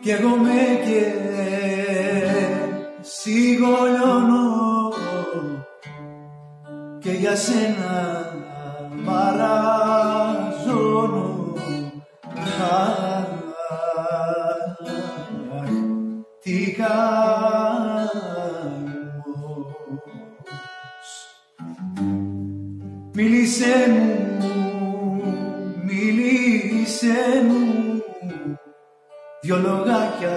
κι εγώ με και σιγολιώνω και για σένα μαραζώνω Αχ, τι Μίλησέ μου, μίλησέ μου δυο λογάκια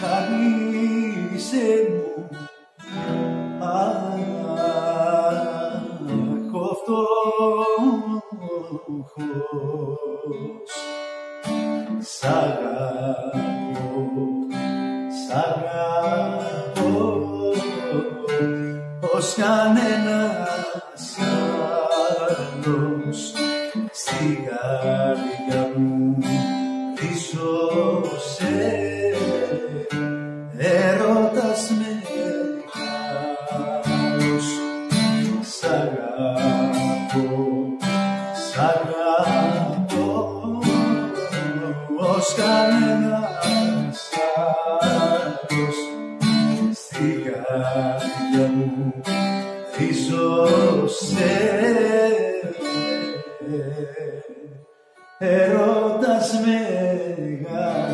χαρίσέ μου. Αχ, ο φτώχος Σ' αγαπώ, σ' αγαπώ. Ως κανένας άλλος στην καρδιά μου ίσως έρωτας μεγάλος σ' αγαπώ, σ' αγαπώ ως κανένας άλλος. Στην καρδιά μου ίσως έρωτας μεγάλος